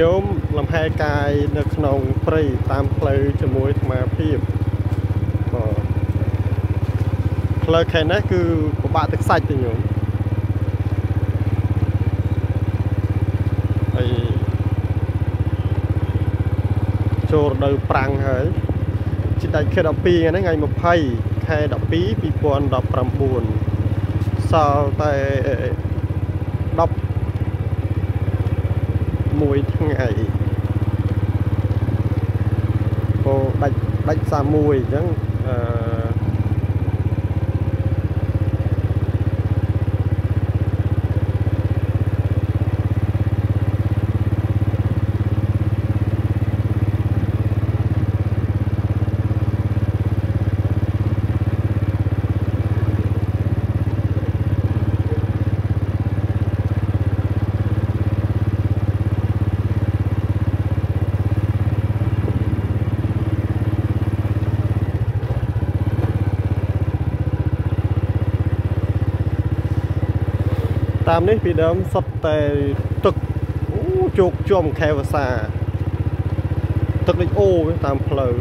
ញោមលំហែកាយនៅក្នុងព្រៃតាមផ្លូវជាមួយអាត្មាភាពបាទផ្លូវខេនេះគឺពិបាកទឹកសាច់ទេញោមហើយចូលរដូវប្រាំងហើយជិតដាច់ខេ12ថ្ងៃហ្នឹងថ្ងៃ20ខែ12 2019សល់តែ 11ថ្ងៃពោដាច់ដាច់31អញ្ចឹងអឺ តាមនេះពីដើមសុទ្ធតែទឹកអូជោគជាំខែវសាទឹកដូចអូតាមផ្លូវ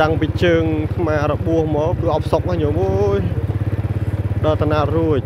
តាំងពីជើងខ្មារបួសមកគឺអបសុកហ្នឹងញោមអើយដល់តាណារួច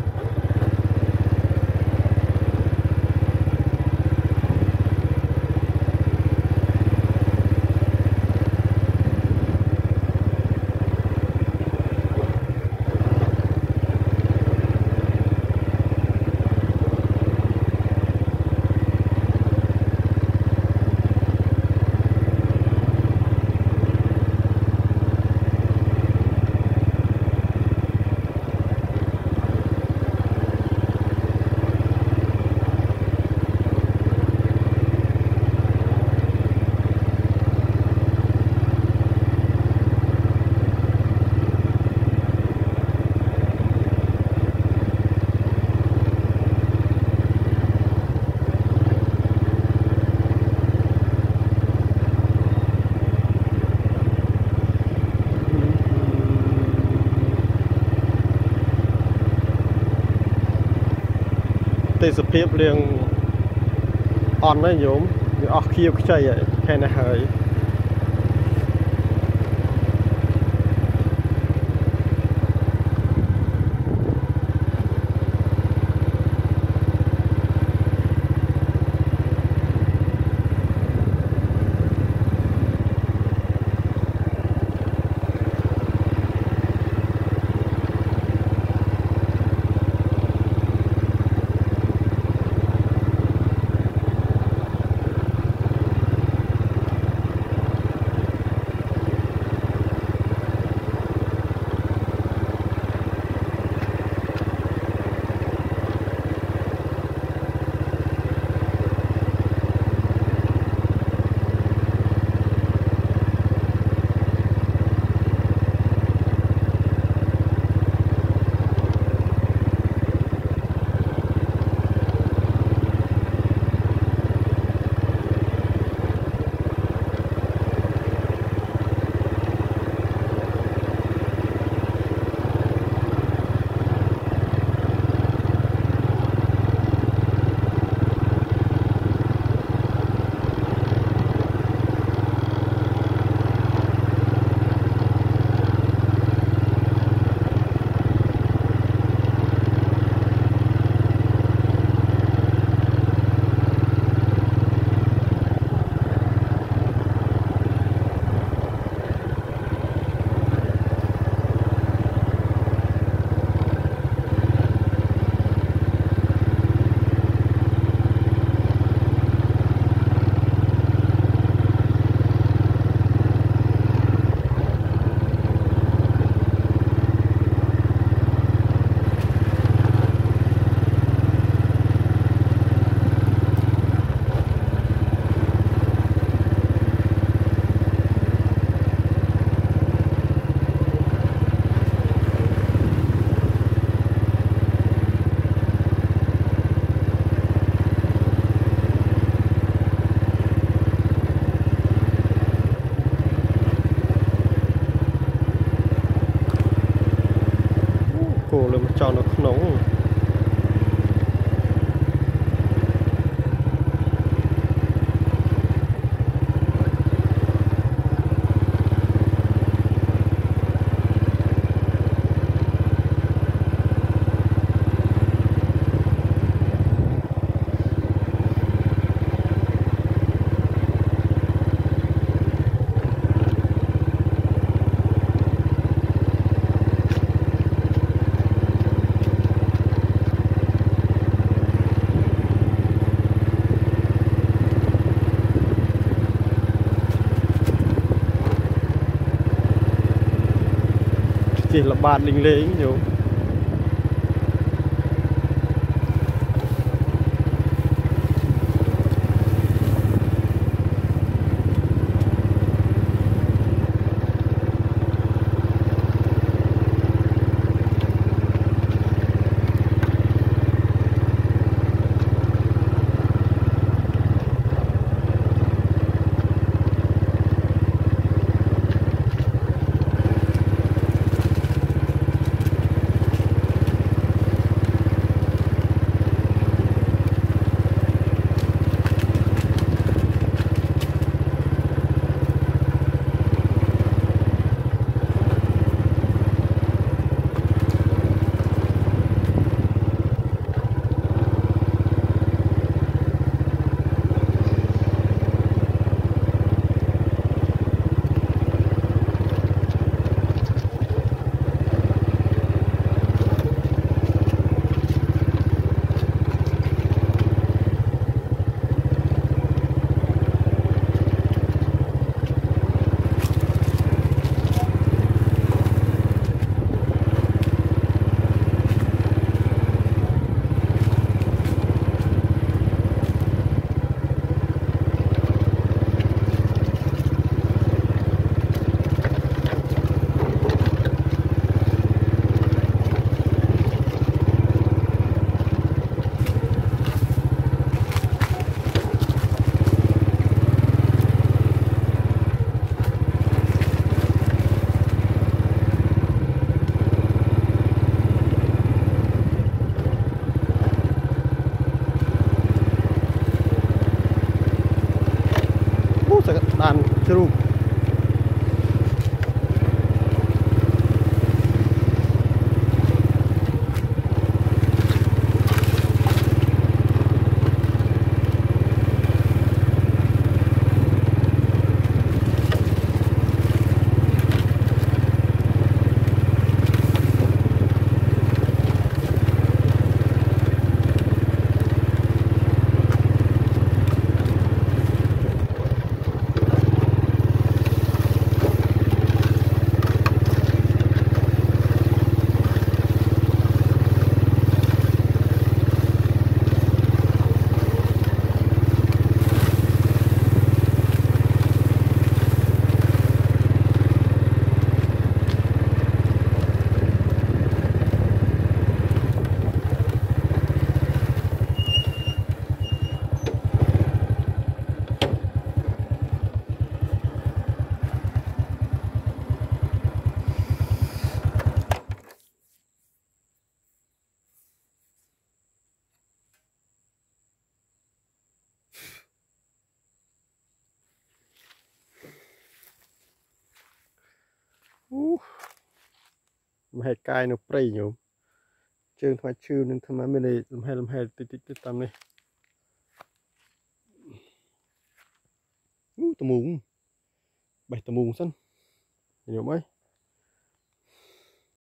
ទេសភាពរៀងអន់ហើយញោមវាអស់ខៀវខ្ចីហើយខែនេះហើយ គោលើមកចោលនៅក្នុង ជិះល្បាតលេង សក្តានជ្រូក អូមហេកាយនៅព្រៃញោមជើងថ្មឈឺនឹងថ្មមានលំហែលំហែតិចតិចទៅតាមនេះអូតមូងបេះតមូងសិនញោមអើយ